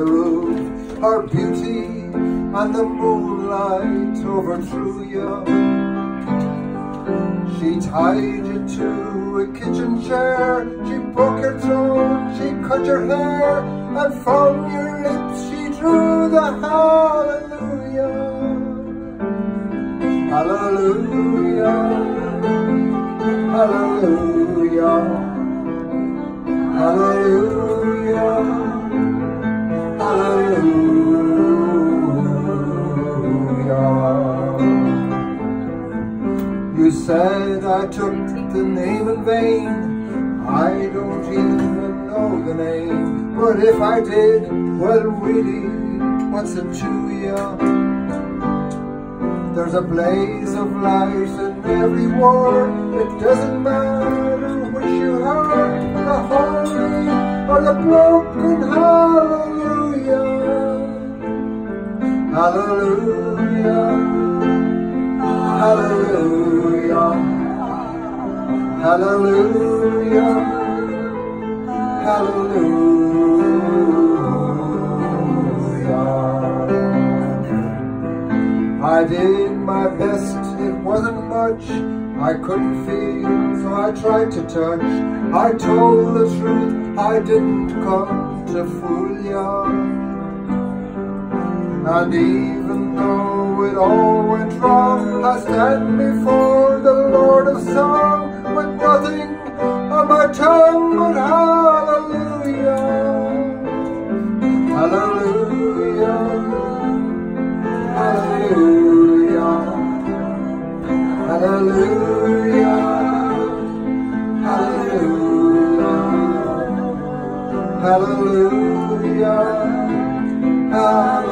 the roof, her beauty and the moonlight overthrew you. She tied you to a kitchen chair, she broke your throat, she cut your hair, and from your lips she drew the. Hallelujah. Hallelujah. Hallelujah. Said I took the name in vain. I don't even know the name. But if I did, well really, what's it to you? There's a blaze of light in every word. It doesn't matter which you heard, the holy or the broken. Hallelujah, hallelujah, hallelujah, hallelujah, hallelujah. I did my best, it wasn't much. I couldn't feel, so I tried to touch. I told the truth, I didn't come to fool ya. And even though it all went wrong, I stand before the Lord of Song my tongue but hallelujah. Hallelujah. Hallelujah. Hallelujah. Hallelujah. Hallelujah. Hallelujah.